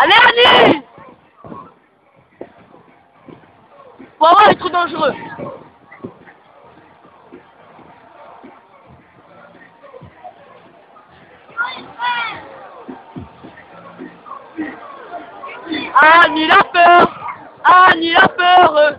Allez, allez Faut avoir les trucs dangereux. Ah, ni la peur! Ah, ni la peur!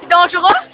C'est dangereux